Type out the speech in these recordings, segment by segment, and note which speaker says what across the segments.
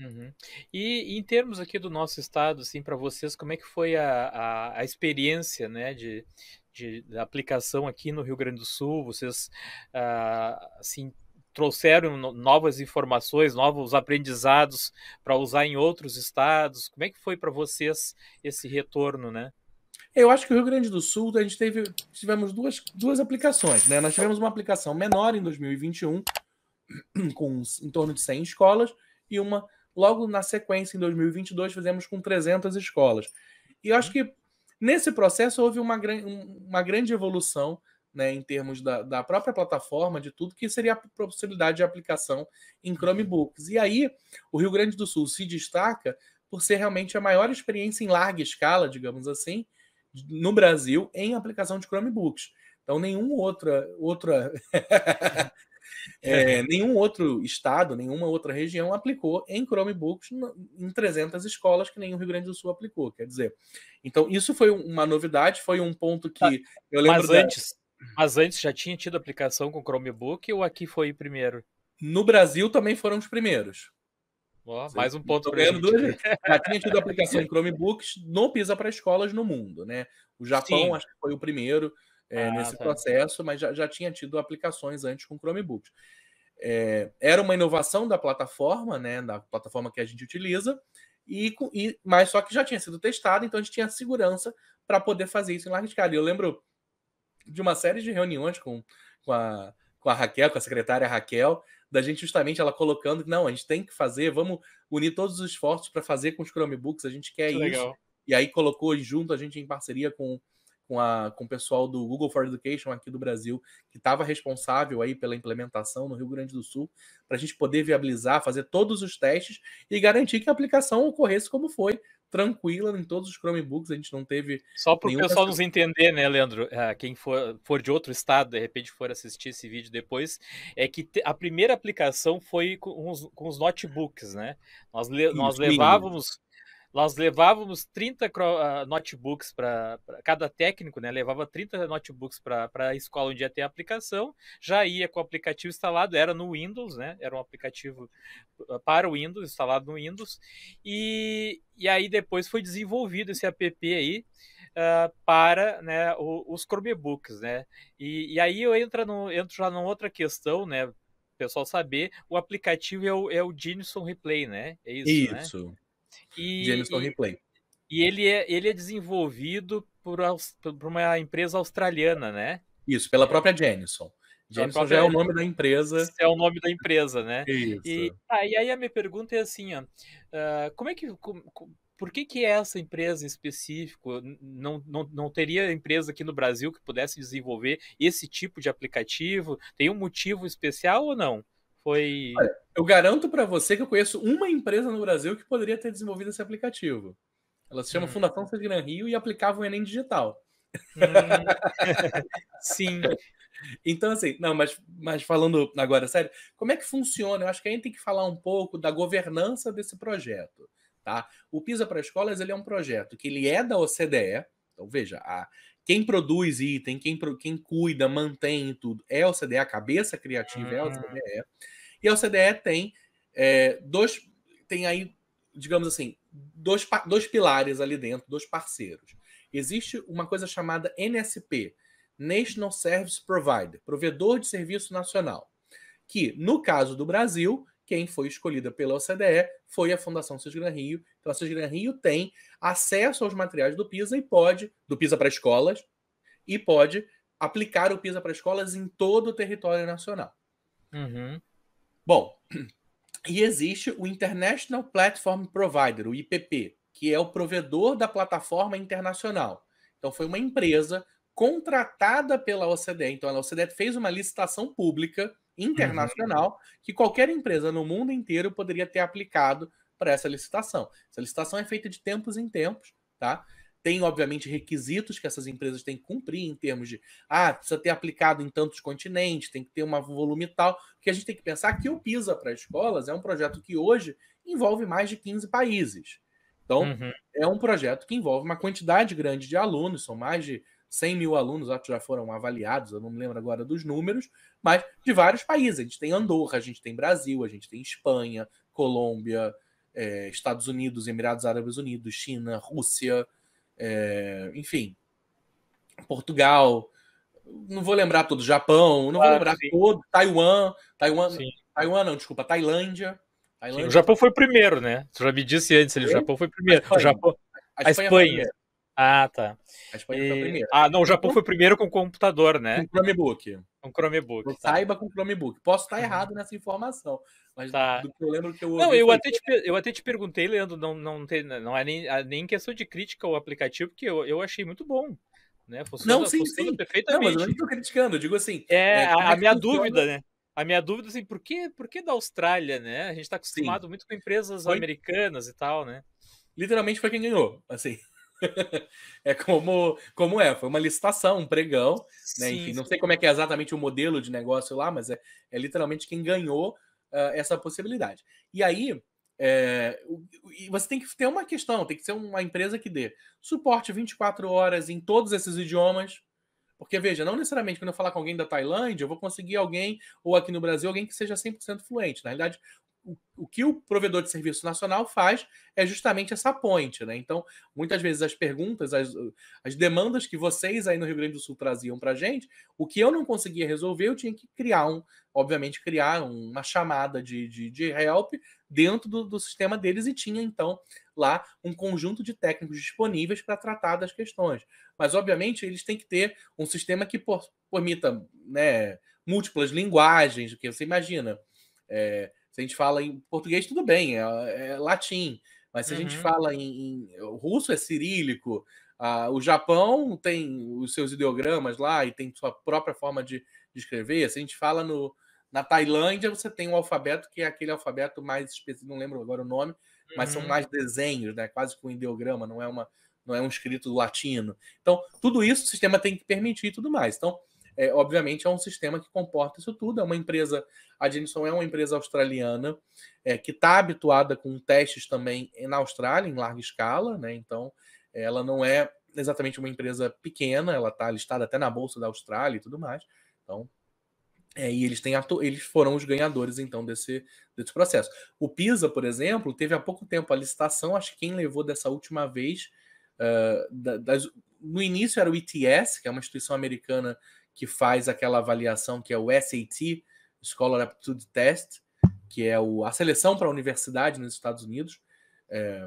Speaker 1: Uhum. E em termos aqui do nosso estado, assim, para vocês, como é que foi a, a, a experiência, né, de, de, aplicação aqui no Rio Grande do Sul? Vocês, ah, assim, trouxeram novas informações, novos aprendizados para usar em outros estados? Como é que foi para vocês esse retorno, né?
Speaker 2: Eu acho que o Rio Grande do Sul a gente teve tivemos duas, duas aplicações, né? Nós tivemos uma aplicação menor em 2021 com em torno de 100 escolas e uma logo na sequência em 2022 fizemos com 300 escolas. E eu acho que nesse processo houve uma, uma grande evolução né, em termos da, da própria plataforma, de tudo, que seria a possibilidade de aplicação em Chromebooks. E aí, o Rio Grande do Sul se destaca por ser realmente a maior experiência em larga escala, digamos assim, no Brasil em aplicação de Chromebooks. Então, nenhum outra, outra é, nenhum outro estado, nenhuma outra região aplicou em Chromebooks em 300 escolas que nem o Rio Grande do Sul aplicou. Quer dizer, então isso foi uma novidade, foi um ponto que
Speaker 1: eu lembro. Mas antes, mas antes já tinha tido aplicação com Chromebook ou aqui foi primeiro?
Speaker 2: No Brasil também foram os primeiros.
Speaker 1: Oh, mais um ponto
Speaker 2: para duas... Já tinha tido aplicação em Chromebooks no Pisa para escolas no mundo, né? O Japão Sim. acho que foi o primeiro é, ah, nesse tá. processo, mas já, já tinha tido aplicações antes com Chromebooks. É, era uma inovação da plataforma, né? Da plataforma que a gente utiliza, e, e mas só que já tinha sido testado, então a gente tinha segurança para poder fazer isso em larga escala. E eu lembro de uma série de reuniões com, com, a, com a Raquel, com a secretária Raquel, da gente justamente ela colocando que não, a gente tem que fazer, vamos unir todos os esforços para fazer com os Chromebooks, a gente quer que isso. Legal. E aí colocou junto a gente em parceria com, com, a, com o pessoal do Google for Education aqui do Brasil, que estava responsável aí pela implementação no Rio Grande do Sul, para a gente poder viabilizar, fazer todos os testes e garantir que a aplicação ocorresse como foi, tranquila em todos os Chromebooks, a gente não teve.
Speaker 1: Só para o pessoal nos entender, né, Leandro? Ah, quem for, for de outro estado, de repente for assistir esse vídeo depois, é que a primeira aplicação foi com os, com os notebooks, né? Nós, le, nós levávamos nós levávamos 30 uh, notebooks para cada técnico, né? Levava 30 notebooks para a escola onde ia ter a aplicação, já ia com o aplicativo instalado, era no Windows, né? Era um aplicativo ah, para o Windows, instalado no Windows, e, e aí depois foi desenvolvido esse app aí. Uh, para né, os Chromebooks, né? E, e aí eu entro, no, entro já numa outra questão, né? Pessoal saber, o aplicativo é o, é o Replay, né? É
Speaker 2: isso, né? isso. Né?
Speaker 1: E, Jameson e, Replay. E ele é, ele é desenvolvido por, por uma empresa australiana, né?
Speaker 2: Isso, pela própria Jameson. Jameson já é o nome da empresa.
Speaker 1: É o nome da empresa, né? Isso. E, ah, e aí a minha pergunta é assim, ó, uh, como é que... Como, por que, que essa empresa em específico não, não, não teria empresa aqui no Brasil que pudesse desenvolver esse tipo de aplicativo? Tem um motivo especial ou não? Foi.
Speaker 2: Eu garanto para você que eu conheço uma empresa no Brasil que poderia ter desenvolvido esse aplicativo. Ela se chama hum. Fundação Gran Rio e aplicava o Enem digital. Hum.
Speaker 1: Sim.
Speaker 2: Então, assim, não, mas, mas falando agora sério, como é que funciona? Eu acho que a gente tem que falar um pouco da governança desse projeto. Tá? O PISA para Escolas ele é um projeto que ele é da OCDE. Então, veja, a, quem produz item, quem, quem cuida, mantém tudo é a OCDE, a cabeça criativa uhum. é a OCDE. Hum. E a OCDE tem é, dois, tem aí, digamos assim, dois, dois pilares ali dentro, dois parceiros. Existe uma coisa chamada NSP, National Service Provider, provedor de serviço nacional, que no caso do Brasil quem foi escolhida pela OCDE foi a Fundação Cisgran Rio. Então, a Cisgran Rio tem acesso aos materiais do PISA e pode, do PISA para escolas, e pode aplicar o PISA para escolas em todo o território nacional.
Speaker 1: Uhum.
Speaker 2: Bom, e existe o International Platform Provider, o IPP, que é o provedor da plataforma internacional. Então, foi uma empresa contratada pela OCDE. Então, a OCDE fez uma licitação pública internacional uhum. que qualquer empresa no mundo inteiro poderia ter aplicado para essa licitação. Essa licitação é feita de tempos em tempos, tá? Tem, obviamente, requisitos que essas empresas têm que cumprir em termos de ah, precisa ter aplicado em tantos continentes, tem que ter um volume tal. Que a gente tem que pensar que o PISA para escolas é um projeto que hoje envolve mais de 15 países. Então, uhum. é um projeto que envolve uma quantidade grande de alunos, são mais de 100 mil alunos acho que já foram avaliados, eu não me lembro agora dos números, mas de vários países. A gente tem Andorra, a gente tem Brasil, a gente tem Espanha, Colômbia, é, Estados Unidos, Emirados Árabes Unidos, China, Rússia, é, enfim, Portugal, não vou lembrar todo, Japão, não vou lembrar sim. todo, Taiwan, Taiwan, sim. Taiwan não, desculpa, Tailândia.
Speaker 1: Tailândia. Sim, o Japão foi primeiro, né? Você já me disse antes, o Japão foi primeiro. A Espanha. O Japão, a Espanha. A Espanha. Ah, tá. A Espanha e... foi primeiro. Ah, não, o Japão foi primeiro com computador, né?
Speaker 2: Com Chromebook.
Speaker 1: Com Chromebook.
Speaker 2: Tá. Saiba com Chromebook. Posso estar uhum. errado nessa informação, mas
Speaker 1: tá. do que eu lembro que eu Não, eu até, te, eu até te perguntei, Leandro, não, não, tem, não é nem, nem questão de crítica ao aplicativo, porque eu, eu achei muito bom. Né?
Speaker 2: Funciona, não, sim, sim. perfeitamente. Não, mas eu não estou criticando, eu digo assim.
Speaker 1: É, é a, a minha funciona... dúvida, né? A minha dúvida, assim, por que, por que da Austrália, né? A gente está acostumado sim. muito com empresas foi... americanas e tal, né?
Speaker 2: Literalmente foi quem ganhou, assim. é como, como é, foi uma licitação, um pregão, né? Sim, Enfim, não sei como é que é exatamente o modelo de negócio lá, mas é, é literalmente quem ganhou uh, essa possibilidade. E aí, é, você tem que ter uma questão, tem que ser uma empresa que dê suporte 24 horas em todos esses idiomas. Porque, veja, não necessariamente quando eu falar com alguém da Tailândia, eu vou conseguir alguém, ou aqui no Brasil, alguém que seja 100% fluente. Na realidade, o, que o provedor de serviço nacional faz é justamente essa ponte, né? Então, muitas vezes as perguntas, as, as demandas que vocês aí no Rio Grande do Sul traziam para gente, o que eu não conseguia resolver, eu tinha que criar um, obviamente, criar uma chamada de, de, de help dentro do, do sistema deles e tinha então lá um conjunto de técnicos disponíveis para tratar das questões. Mas, obviamente, eles têm que ter um sistema que por, permita né, múltiplas linguagens, o que você imagina. É, se a gente fala em português, tudo bem, é, é latim. Mas se uhum. a gente uhum. fala em, em russo, é cirílico. Ah, o Japão tem os seus ideogramas lá e tem sua própria forma de, de escrever. Se a gente fala no, na Tailândia, você tem um alfabeto que é aquele alfabeto mais específico, não lembro agora o nome, mas uhum. são mais desenhos, né? quase com um ideograma, não é, uma, não é um escrito latino. Então, tudo isso o sistema tem que permitir e tudo mais. Então, é, obviamente, é um sistema que comporta isso tudo. É uma empresa, a Jenison é uma empresa australiana é, que está habituada com testes também na Austrália, em larga escala, né? Então, ela não é exatamente uma empresa pequena, ela está listada até na Bolsa da Austrália e tudo mais. Então, é, e eles, têm eles foram os ganhadores, então, desse, desse processo. O PISA, por exemplo, teve há pouco tempo a licitação, acho que quem levou dessa última vez. Uh, das, no início era o ITS, que é uma instituição americana que faz aquela avaliação que é o SAT, Scholar Aptitude Test, que é o, a seleção para a universidade nos Estados Unidos. É,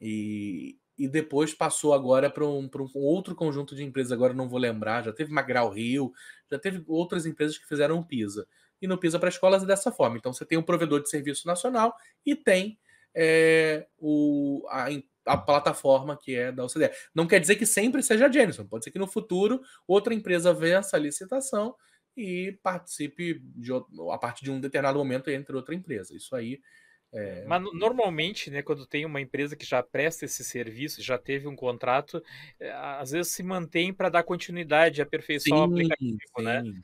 Speaker 2: e, e depois passou agora para um, um, outro conjunto de empresas, agora não vou lembrar, já teve Magral Rio, já teve outras empresas que fizeram o PISA. E no PISA para escolas é dessa forma. Então você tem um provedor de serviço nacional e tem é, o, a, a plataforma que é da OCDE. Não quer dizer que sempre seja a Jenison, pode ser que no futuro outra empresa vença a licitação e participe de, a partir de um determinado momento entre outra empresa. Isso aí. É...
Speaker 1: Mas normalmente, né, quando tem uma empresa que já presta esse serviço, já teve um contrato, é, às vezes se mantém para dar continuidade, aperfeiçoar sim, o aplicativo, né? sim. né?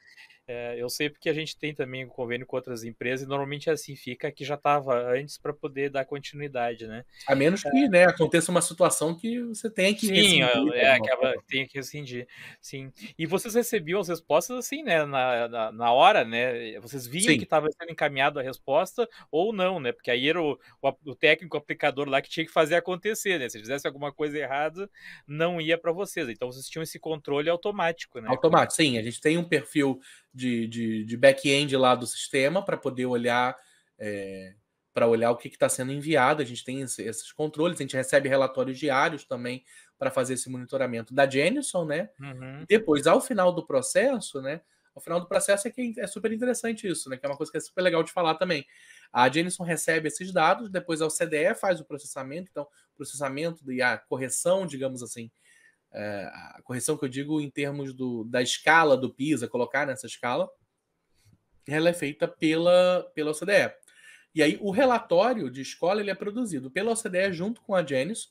Speaker 1: É, eu sei porque a gente tem também um convênio com outras empresas e normalmente é assim fica que já estava antes para poder dar continuidade, né?
Speaker 2: A menos que é. né, aconteça uma situação que você tenha que
Speaker 1: Sim, é, que tenha que rescindir. Sim. E vocês recebiam as respostas assim, né? Na, na, na hora, né? Vocês viam Sim. que estava sendo encaminhado a resposta ou não, né? Porque aí era o, o, o técnico o aplicador lá que tinha que fazer acontecer, né? Se fizesse alguma coisa errada, não ia para vocês. Então vocês tinham esse controle automático, né?
Speaker 2: Automático, sim. A gente tem um perfil de, de, de back-end lá do sistema para poder olhar é, para olhar o que está sendo enviado. A gente tem esse, esses controles, a gente recebe relatórios diários também para fazer esse monitoramento da Jenison, né? Uhum. Depois, ao final do processo, né? Ao final do processo é que é super interessante isso, né? Que é uma coisa que é super legal de falar também. A Jenison recebe esses dados, depois a CDE faz o processamento, então, processamento e a correção, digamos assim, é, a correção que eu digo em termos do, da escala do PISA, colocar nessa escala, ela é feita pela, pela OCDE. E aí o relatório de escola ele é produzido pela OCDE junto com a Jenison,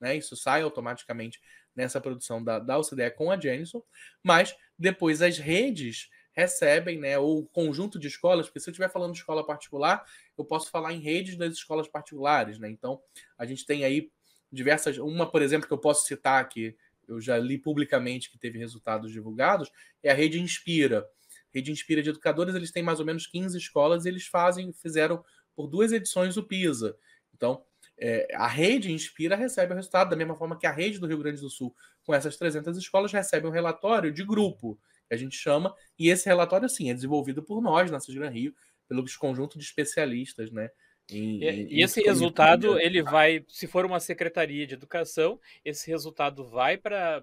Speaker 2: né? Isso sai automaticamente nessa produção da, da OCDE com a Jenison, mas depois as redes recebem, né, ou conjunto de escolas, porque se eu estiver falando de escola particular, eu posso falar em redes das escolas particulares, né? Então, a gente tem aí diversas, uma, por exemplo, que eu posso citar aqui, eu já li publicamente que teve resultados divulgados, é a Rede Inspira. Rede Inspira de Educadores, eles têm mais ou menos 15 escolas e eles fazem, fizeram por duas edições o PISA. Então, é, a rede Inspira recebe o resultado, da mesma forma que a rede do Rio Grande do Sul, com essas 300 escolas, recebe um relatório de grupo, que a gente chama, e esse relatório, sim, é desenvolvido por nós, na Cisgran Rio, pelos conjunto de especialistas, né?
Speaker 1: Em, e, e esse resultado, ele vai, se for uma secretaria de educação, esse resultado vai para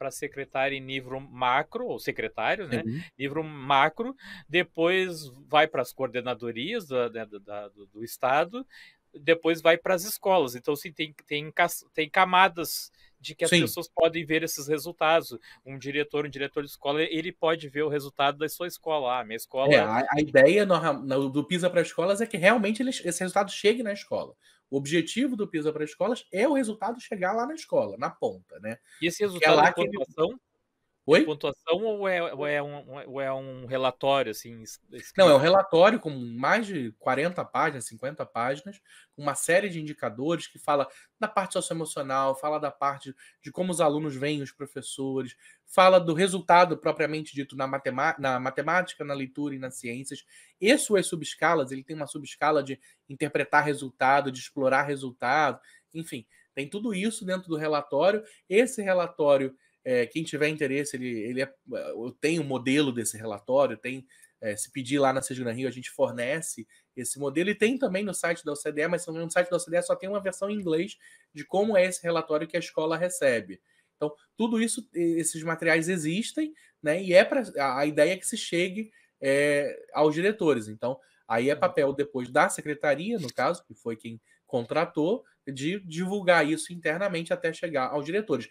Speaker 1: a secretária em nível macro, ou secretário, né? Uhum. Nível macro, depois vai para as coordenadorias do, do, do Estado, depois vai para as escolas. Então, sim, tem, tem, tem camadas de que as Sim. pessoas podem ver esses resultados. Um diretor, um diretor de escola, ele pode ver o resultado da sua escola. Ah, minha escola.
Speaker 2: É, a, a, ideia no, no, do PISA para escolas é que realmente ele, esse resultado chegue na escola. O objetivo do PISA para escolas é o resultado chegar lá na escola, na ponta, né?
Speaker 1: E esse é resultado é lá de pontuação, ele... Oi? pontuação ou é, ou é, um, ou é um relatório assim?
Speaker 2: Escrito? Não, é um relatório com mais de 40 páginas, 50 páginas, com uma série de indicadores que fala da parte socioemocional, fala da parte de como os alunos veem os professores, fala do resultado propriamente dito na, na matemática, na leitura e nas ciências. E suas subescalas, ele tem uma subescala de interpretar resultado, de explorar resultado, enfim, tem tudo isso dentro do relatório. Esse relatório é, quem tiver interesse, ele, ele é, eu tenho um modelo desse relatório, tem é, se pedir lá na Sejuna Rio, a gente fornece esse modelo e tem também no site da OCDE, mas no site da OCDE só tem uma versão em inglês de como é esse relatório que a escola recebe. Então, tudo isso, esses materiais existem, né? E é para a ideia é que se chegue é, aos diretores. Então, aí é uhum. papel depois da secretaria, no caso, que foi quem contratou, de divulgar isso internamente até chegar aos diretores.